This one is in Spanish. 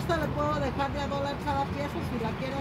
esta le puedo dejar de a dólar cada pieza. Si la quiero.